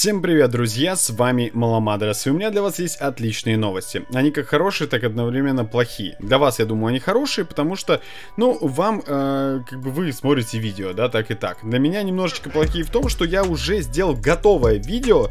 Всем привет, друзья, с вами Маламадрос, и у меня для вас есть отличные новости. Они как хорошие, так и одновременно плохие. Для вас, я думаю, они хорошие, потому что, ну, вам, э, как бы вы смотрите видео, да, так и так. Для меня немножечко плохие в том, что я уже сделал готовое видео,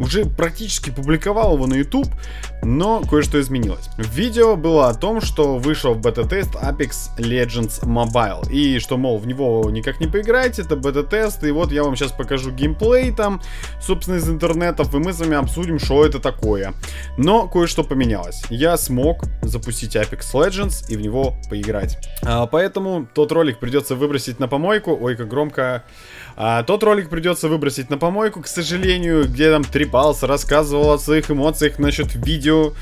уже практически публиковал его на YouTube, но кое-что изменилось. Видео было о том, что вышел бета-тест Apex Legends Mobile, и что, мол, в него никак не поиграете, это бета-тест, и вот я вам сейчас покажу геймплей там, собственно, собственно, из интернетов, и мы с вами обсудим, что это такое. Но кое-что поменялось. Я смог запустить Apex Legends и в него поиграть. А, поэтому тот ролик придется выбросить на помойку. Ой, как громко. А, тот ролик придется выбросить на помойку, к сожалению, где там трепался, рассказывал о своих эмоциях насчет видео.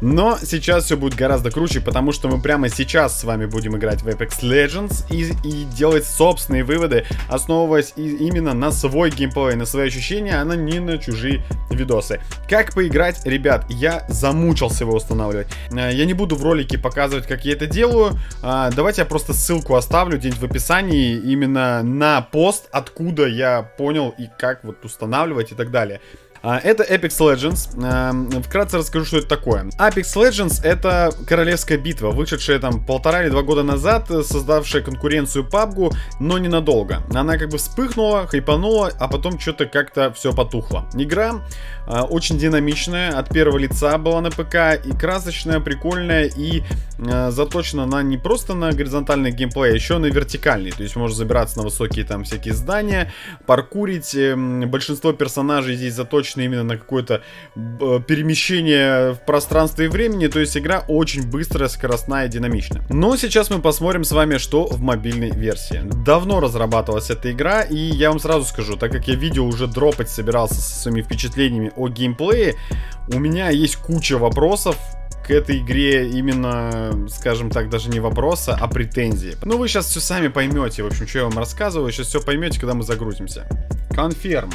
Но сейчас все будет гораздо круче, потому что мы прямо сейчас с вами будем играть в Apex Legends и, и делать собственные выводы, основываясь и, именно на свой геймплей, на свои ощущения, а не на чужие видосы. Как поиграть, ребят, я замучился его устанавливать. Э, я не буду в ролике показывать, как я это делаю. А, давайте я просто ссылку оставлю где-нибудь в описании именно на пост, откуда я понял и как вот устанавливать и так далее. А, это Apex Legends. Эм, вкратце расскажу, что это такое. Apex Legends это королевская битва, вышедшая там полтора или два года назад, создавшая конкуренцию PUBG, но ненадолго. Она как бы вспыхнула, хайпанула, а потом что-то как-то все потухло. Игра э, очень динамичная, от первого лица была на ПК, и красочная, прикольная, и э, заточена она не просто на горизонтальный геймплей, а еще на вертикальный. То есть можно забираться на высокие там всякие здания, паркурить. Э, большинство персонажей здесь заточено заточена именно на какое-то э, перемещение в пространстве и времени, то есть игра очень быстрая, скоростная и динамичная. Но сейчас мы посмотрим с вами, что в мобильной версии. Давно разрабатывалась эта игра, и я вам сразу скажу, так как я видео уже дропать собирался со своими впечатлениями о геймплее, у меня есть куча вопросов, к этой игре именно, скажем так, даже не вопроса, а претензии. Ну, вы сейчас все сами поймете, в общем, что я вам рассказываю, сейчас все поймете, когда мы загрузимся. Конферм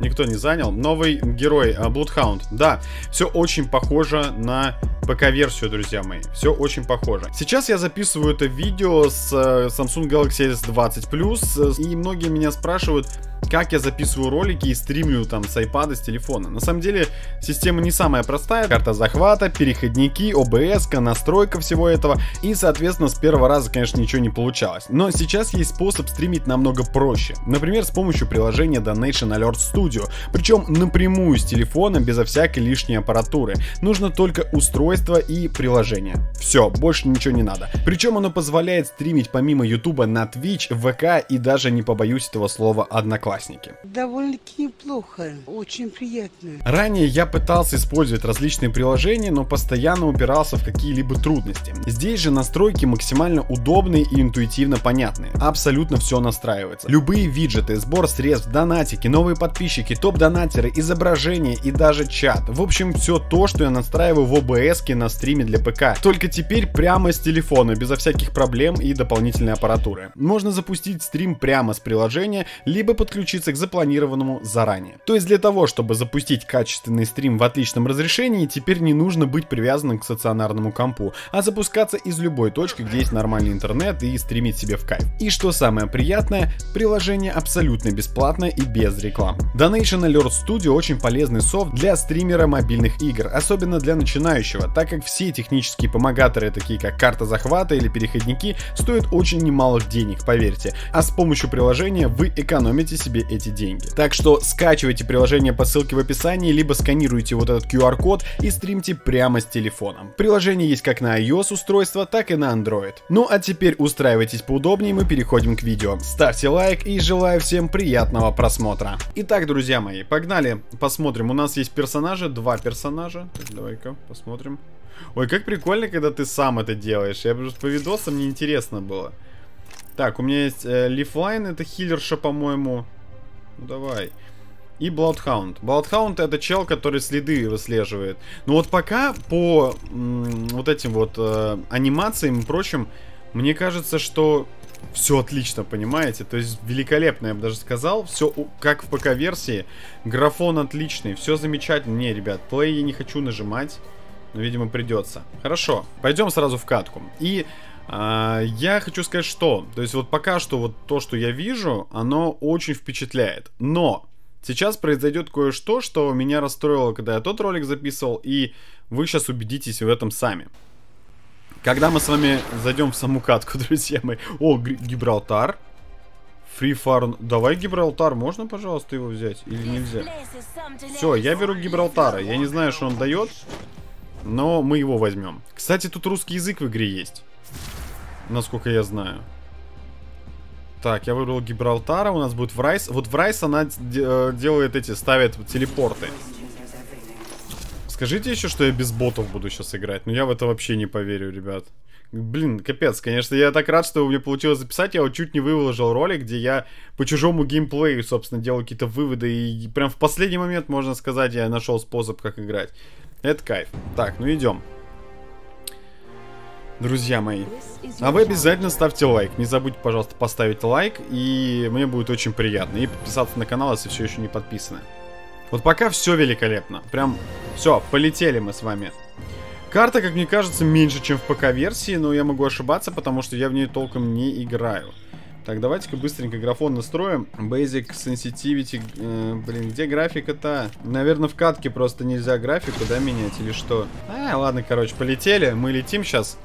никто не занял. Новый герой, uh, Bloodhound. Да, все очень похоже на ПК-версию, друзья мои. Все очень похоже. Сейчас я записываю это видео с uh, Samsung Galaxy S20 Plus, и многие меня спрашивают, как я записываю ролики и стримлю там с iPad, с телефона. На самом деле, система не самая простая. Карта захвата, переходники, OBS, настройка всего этого. И, соответственно, с первого раза, конечно, ничего не получалось. Но сейчас есть способ стримить намного проще. Например, с помощью приложения Donation Alert Studio. Причем напрямую с телефона, безо всякой лишней аппаратуры. Нужно только устройство и приложение. Все, больше ничего не надо. Причем оно позволяет стримить помимо YouTube на Twitch, ВК и даже, не побоюсь этого слова, одноклассники. Довольно-таки неплохо, очень приятно. Ранее я пытался использовать различные приложения, но постоянно упирался в какие-либо трудности. Здесь же настройки максимально удобные и интуитивно понятные. Абсолютно все настраивается. Любые виджеты, сбор средств, донатики, новые подписчики, топ-донатеры, изображения и даже чат. В общем, все то, что я настраиваю в OBS на стриме для ПК. Только теперь прямо с телефона, безо всяких проблем и дополнительной аппаратуры. Можно запустить стрим прямо с приложения, либо подключить подключиться к запланированному заранее. То есть для того, чтобы запустить качественный стрим в отличном разрешении, теперь не нужно быть привязанным к стационарному компу, а запускаться из любой точки, где есть нормальный интернет и стримить себе в кайф. И что самое приятное, приложение абсолютно бесплатное и без рекламы. Donation Alert Studio очень полезный софт для стримера мобильных игр, особенно для начинающего, так как все технические помогаторы, такие как карта захвата или переходники, стоят очень немалых денег, поверьте, а с помощью приложения вы экономите себе эти деньги. Так что скачивайте приложение по ссылке в описании, либо сканируйте вот этот QR-код и стримьте прямо с телефоном. Приложение есть как на iOS устройство, так и на Android. Ну а теперь устраивайтесь поудобнее, мы переходим к видео. Ставьте лайк и желаю всем приятного просмотра. Итак, друзья мои, погнали, посмотрим. У нас есть персонажи, два персонажа. Давай-ка посмотрим. Ой, как прикольно, когда ты сам это делаешь. Я просто по видосам мне интересно было. Так, у меня есть э, Лифлайн, это хиллерша, по-моему. Ну давай. И Bloodhound. Bloodhound это чел, который следы выслеживает. Но вот пока по вот этим вот э, анимациям и прочим, мне кажется, что все отлично, понимаете? То есть великолепно, я бы даже сказал. Все как в ПК-версии. Графон отличный, все замечательно. Не, ребят, плей я не хочу нажимать. Но, видимо, придется. Хорошо, пойдем сразу в катку. И а, я хочу сказать, что, то есть вот пока что вот то, что я вижу, оно очень впечатляет. Но Сейчас произойдет кое-что, что меня расстроило, когда я тот ролик записывал, и вы сейчас убедитесь в этом сами. Когда мы с вами зайдем в саму катку, друзья мои. О, Гибралтар. Free Farm. Давай Гибралтар. Можно, пожалуйста, его взять? Или нельзя? Все, я беру Гибралтара. Я не знаю, что он дает. Но мы его возьмем. Кстати, тут русский язык в игре есть. Насколько я знаю. Так, я выбрал Гибралтара. У нас будет Врайс. Вот Врайс она э, делает эти, ставит телепорты. Скажите еще, что я без ботов буду сейчас играть. Но я в это вообще не поверю, ребят. Блин, капец, конечно, я так рад, что у меня получилось записать. Я вот чуть не выложил ролик, где я по чужому геймплею, собственно, делал какие-то выводы. И прям в последний момент, можно сказать, я нашел способ, как играть. Это кайф. Так, ну идем. Друзья мои, а вы обязательно ставьте лайк. Не забудьте, пожалуйста, поставить лайк, и мне будет очень приятно. И подписаться на канал, если все еще не подписаны. Вот пока все великолепно. Прям все, полетели мы с вами. Карта, как мне кажется, меньше, чем в ПК-версии, но я могу ошибаться, потому что я в ней толком не играю. Так, давайте-ка быстренько графон настроим. Basic Sensitivity. Э, блин, где графика-то? Наверное, в катке просто нельзя графику, да, менять или что? А, ладно, короче, полетели. Мы летим сейчас.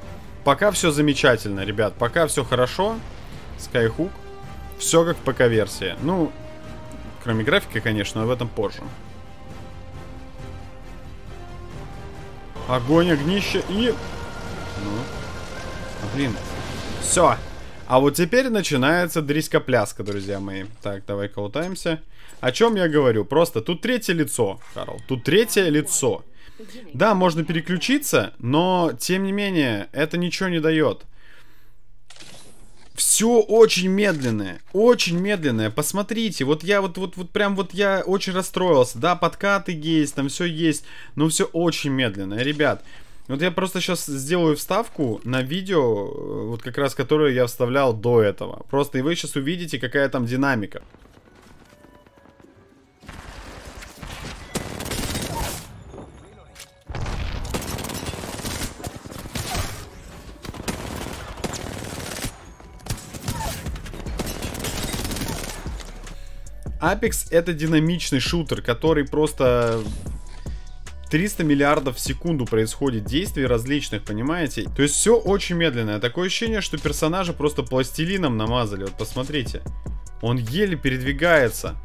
Пока все замечательно, ребят. Пока все хорошо. Skyhook. Все как ПК-версия. Ну, кроме графики, конечно, но в этом позже. Огонь, огнище и... Ну. А, блин. Все. А вот теперь начинается дриска-пляска, друзья мои. Так, давай-ка лутаемся. О чем я говорю? Просто тут третье лицо, Карл. Тут третье лицо. Да, можно переключиться, но, тем не менее, это ничего не дает. Все очень медленное, очень медленное. Посмотрите, вот я вот, вот, вот прям вот я очень расстроился. Да, подкаты есть, там все есть, но все очень медленное. Ребят, вот я просто сейчас сделаю вставку на видео, э, вот как раз которое я вставлял до этого. Просто и вы сейчас увидите, какая там динамика. Apex это динамичный шутер, который просто 300 миллиардов в секунду происходит действий различных, понимаете? То есть все очень медленное. Такое ощущение, что персонажа просто пластилином намазали. Вот посмотрите. Он еле передвигается.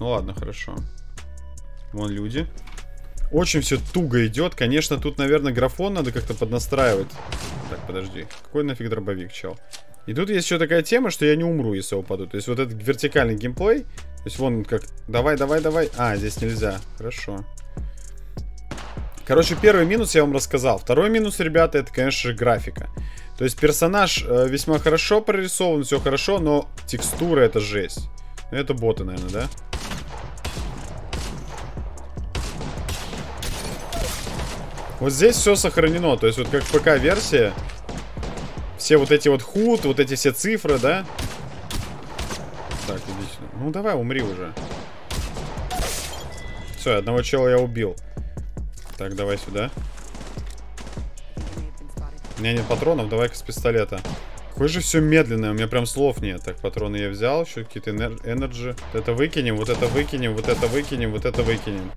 Ну ладно, хорошо. Вон люди. Очень все туго идет. Конечно, тут, наверное, графон надо как-то поднастраивать. Так, подожди. Какой нафиг дробовик, чел? И тут есть еще такая тема, что я не умру, если упаду. То есть вот этот вертикальный геймплей. То есть вон как... Давай, давай, давай. А, здесь нельзя. Хорошо. Короче, первый минус я вам рассказал. Второй минус, ребята, это, конечно же, графика. То есть персонаж э, весьма хорошо прорисован, все хорошо, но текстура это жесть. Это боты, наверное, да? Вот здесь все сохранено. То есть вот как ПК-версия, все вот эти вот худ, вот эти все цифры, да? Ну давай, умри уже. Все, одного чела я убил. Так, давай сюда. У меня нет патронов, давай-ка с пистолета. Какое же все медленное, у меня прям слов нет. Так, патроны я взял, еще какие-то энерджи. Вот это выкинем, вот это выкинем, вот это выкинем, вот это выкинем.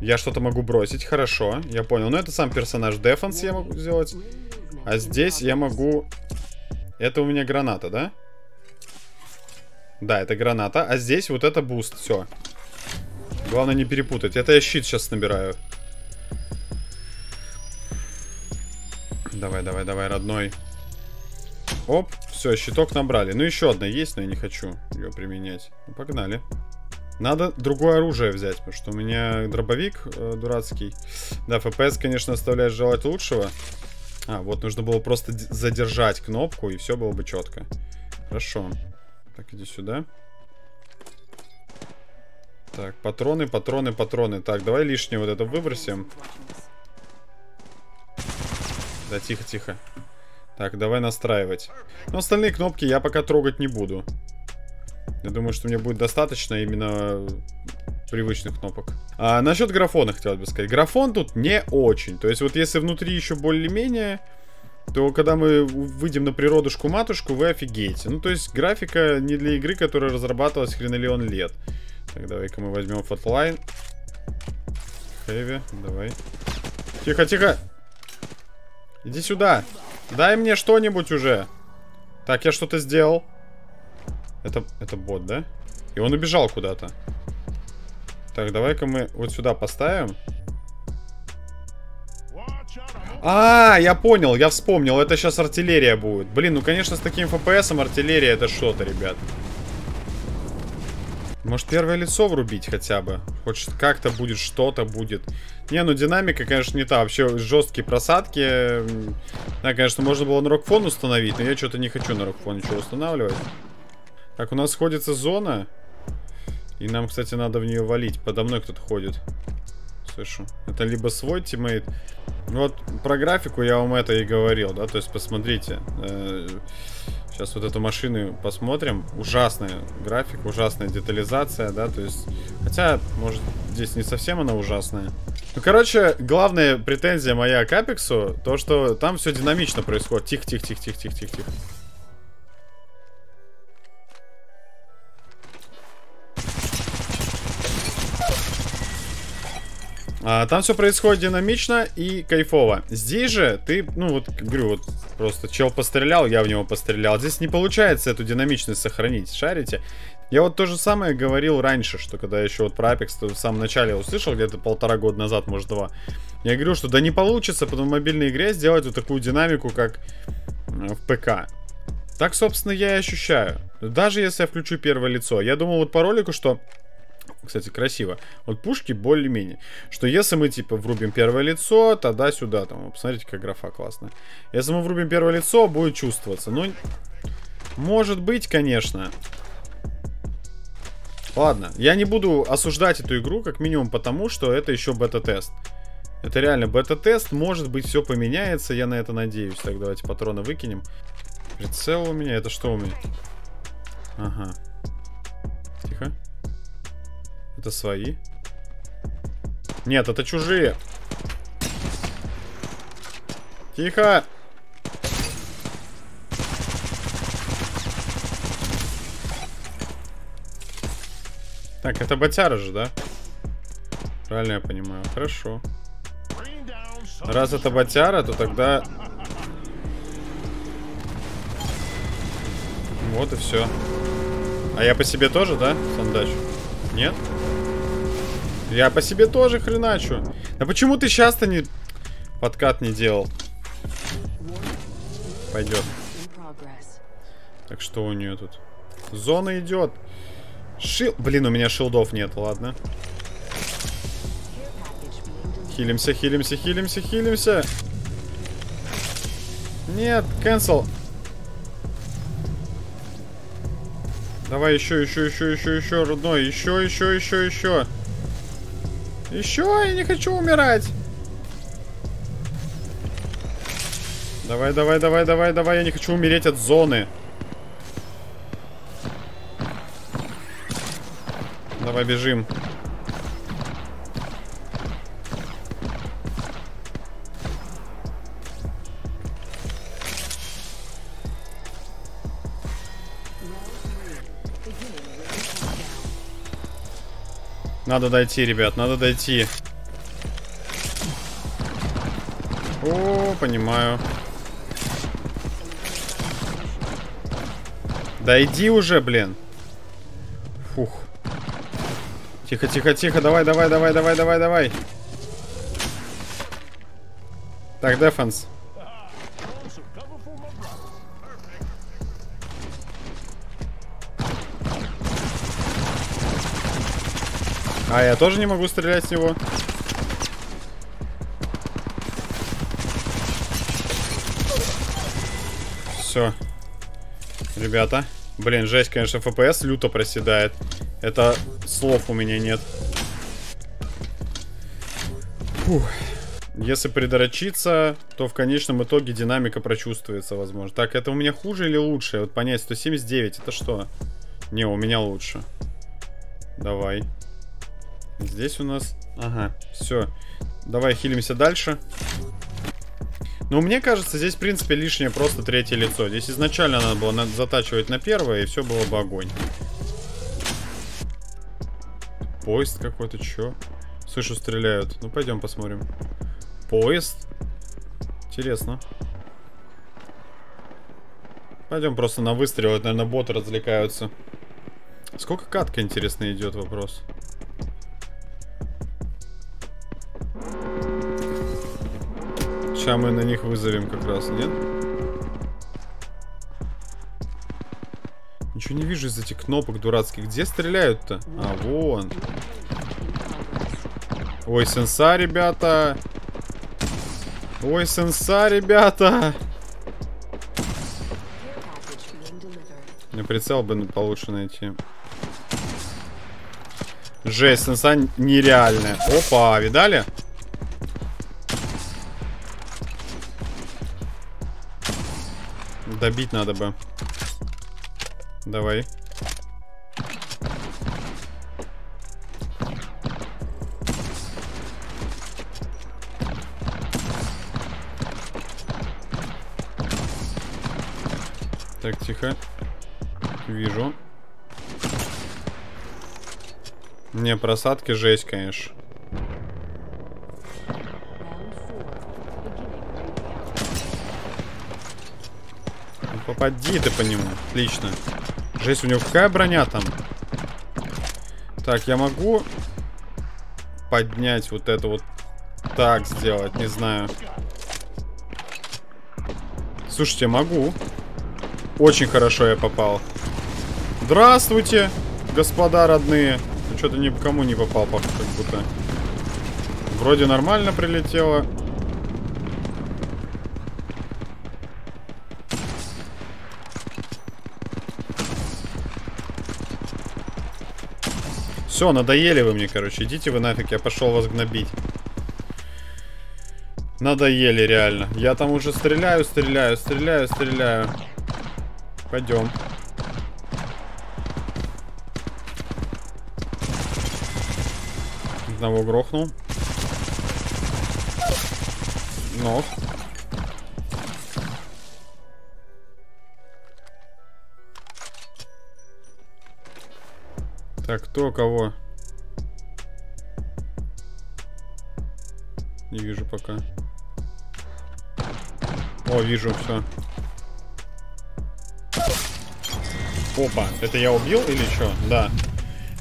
Я что-то могу бросить, хорошо, я понял. Но это сам персонаж defence я могу сделать. А здесь я могу... Это у меня граната, да? Да, это граната. А здесь вот это буст, все. Главное не перепутать. Это я щит сейчас набираю. Давай, давай, давай, родной. Оп, все, щиток набрали. Ну, еще одна есть, но я не хочу ее применять. Ну, погнали. Надо другое оружие взять, потому что у меня дробовик э, дурацкий. Да, FPS, конечно, оставляет желать лучшего. А, вот нужно было просто задержать кнопку, и все было бы четко. Хорошо. Так, иди сюда. Так, патроны, патроны, патроны. Так, давай лишнее вот это выбросим. Да, тихо, тихо. Так, давай настраивать. Но остальные кнопки я пока трогать не буду. Я думаю, что мне будет достаточно именно привычных кнопок. А, насчет графона хотелось бы сказать. Графон тут не очень. То есть вот если внутри еще более-менее, то когда мы выйдем на природушку-матушку, вы офигеете. Ну, то есть графика не для игры, которая разрабатывалась хренолеон лет. Так, давай-ка мы возьмем фотлайн. Хэви, давай. Тихо, тихо. Иди сюда. Дай мне что-нибудь уже. Так, я что-то сделал. Это, это бот, да? И он убежал куда-то. Так, давай-ка мы вот сюда поставим. А, я понял, я вспомнил. Это сейчас артиллерия будет. Блин, ну, конечно, с таким FPS артиллерия это что-то, ребят. Может, первое лицо врубить хотя бы? Хоть как-то будет, что-то будет. Не, ну динамика, конечно, не та. Вообще жесткие просадки. Да, конечно, можно было на рокфон установить, но я что-то не хочу на рокфон ничего устанавливать. Так, у нас сходится зона. И нам, кстати, надо в нее валить. Подо мной кто-то ходит. Слышу. Это либо свой тиммейт. Вот про графику я вам это и говорил, да. То есть посмотрите. Э, сейчас вот эту машину посмотрим. Ужасная графика, ужасная детализация, да. То есть, хотя, может, здесь не совсем она ужасная. Ну, короче, главная претензия моя к Апексу, то, что там все динамично происходит. Тихо, А, там все происходит динамично и кайфово. Здесь же ты, ну вот, говорю, вот просто чел пострелял, я в него пострелял. Здесь не получается эту динамичность сохранить, шарите? Я вот то же самое говорил раньше, что когда еще вот про Apex в самом начале услышал, где-то полтора года назад, может два. Я говорю, что да не получится потом в мобильной игре сделать вот такую динамику, как в ПК. Так, собственно, я и ощущаю. Даже если я включу первое лицо. Я думал вот по ролику, что кстати, красиво. Вот пушки более-менее. Что если мы, типа, врубим первое лицо, тогда сюда, там, посмотрите, как графа классная. Если мы врубим первое лицо, будет чувствоваться. Ну, может быть, конечно. Ладно, я не буду осуждать эту игру, как минимум потому, что это еще бета-тест. Это реально бета-тест, может быть, все поменяется, я на это надеюсь. Так, давайте патроны выкинем. Прицел у меня, это что у меня? Ага. Тихо. Это свои? Нет, это чужие. Тихо! Так, это ботяра же, да? Правильно я понимаю. Хорошо. Раз это ботяра, то тогда... Вот и все. А я по себе тоже, да, сандач? Нет? Я по себе тоже хреначу. А почему ты сейчас-то не... Подкат не делал? Пойдет. Так что у нее тут? Зона идет. Шил... Блин, у меня шилдов нет, ладно. Хилимся, хилимся, хилимся, хилимся. Нет, cancel. Давай еще, еще, еще, еще, еще, родной. Еще, еще, еще, еще. Еще, я не хочу умирать. Давай, давай, давай, давай, давай. Я не хочу умереть от зоны. Давай бежим. Надо дойти, ребят, надо дойти. О, понимаю. Дойди уже, блин. Фух. Тихо, тихо, тихо. Давай, давай, давай, давай, давай, давай. Так, дефенс. А, я тоже не могу стрелять с него. Все. Ребята. Блин, жесть, конечно, FPS люто проседает. Это слов у меня нет. Фух. Если придорочиться, то в конечном итоге динамика прочувствуется, возможно. Так, это у меня хуже или лучше? Вот понять, 179, это что? Не, у меня лучше. Давай. Здесь у нас... Ага, все. Давай хилимся дальше. Ну, мне кажется, здесь, в принципе, лишнее просто третье лицо. Здесь изначально надо было затачивать на первое, и все было бы огонь. Поезд какой-то, чё? Слышу, стреляют. Ну, пойдем посмотрим. Поезд? Интересно. Пойдем просто на выстрел. Это, наверное, боты развлекаются. Сколько катка, интересно, идет вопрос. Сейчас мы на них вызовем как раз, нет? Ничего не вижу из этих кнопок дурацких. Где стреляют-то? А, вон. Ой, сенса, ребята. Ой, сенса, ребята. Мне прицел бы получше найти. Жесть, сенса нереальная. Опа, видали? Добить надо бы. Давай. Так, тихо. Вижу. Не, просадки жесть, конечно. Попади ты по нему. Отлично. Жесть, у него какая броня там? Так, я могу поднять вот это вот так сделать, не знаю. Слушайте, могу. Очень хорошо я попал. Здравствуйте, господа родные. Ну, Что-то никому не попал, как будто. Вроде нормально прилетело. Все, надоели вы мне, короче. Идите вы нафиг, я пошел вас гнобить. Надоели реально. Я там уже стреляю, стреляю, стреляю, стреляю. Пойдем. Одного грохнул. Ног. Так, кто кого? Не вижу пока. О, вижу, все. Опа, это я убил или что? Да.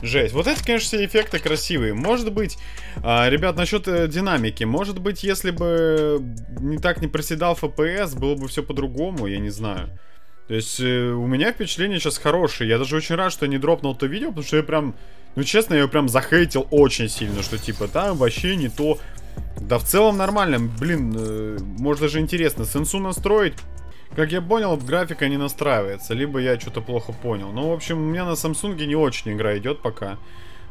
Жесть. Вот эти, конечно, все эффекты красивые. Может быть, а, ребят, насчет э, динамики. Может быть, если бы не так не проседал FPS, было бы все по-другому, я не знаю. То есть, э, у меня впечатление сейчас хорошее. Я даже очень рад, что я не дропнул то видео, потому что я прям, ну честно, я прям захейтил очень сильно, что типа там вообще не то. Да в целом нормально, блин, э, может даже интересно. Сенсу настроить, как я понял, графика не настраивается, либо я что-то плохо понял. Ну, в общем, у меня на Samsung не очень игра идет пока.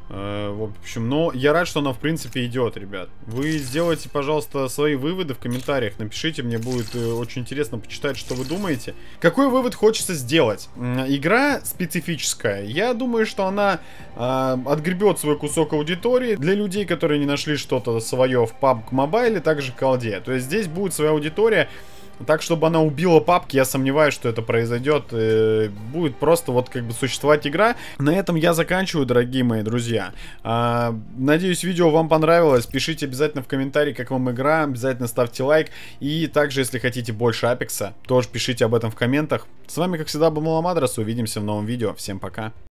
Э, в общем, но я рад, что она в принципе идет, ребят. Вы сделайте, пожалуйста, свои выводы в комментариях. Напишите, мне будет э, очень интересно почитать, что вы думаете. Какой вывод хочется сделать? Игра специфическая. Я думаю, что она э, отгребет свой кусок аудитории для людей, которые не нашли что-то свое в PUBG Mobile, также колде. То есть здесь будет своя аудитория. Так, чтобы она убила папки, я сомневаюсь, что это произойдет. Э, будет просто вот как бы существовать игра. На этом я заканчиваю, дорогие мои друзья. А, надеюсь, видео вам понравилось. Пишите обязательно в комментарии, как вам игра. Обязательно ставьте лайк. И также, если хотите больше Апекса, тоже пишите об этом в комментах. С вами, как всегда, был Маламадрос. Увидимся в новом видео. Всем пока.